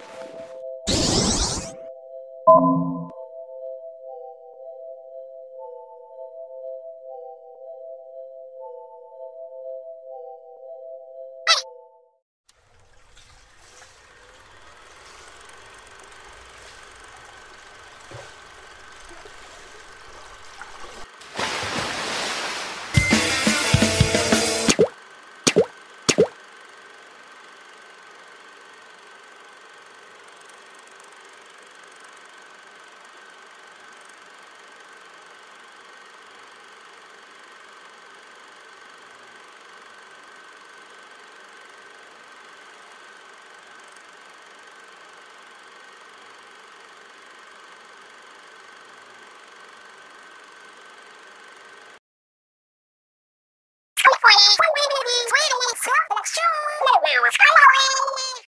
you do with Halloween.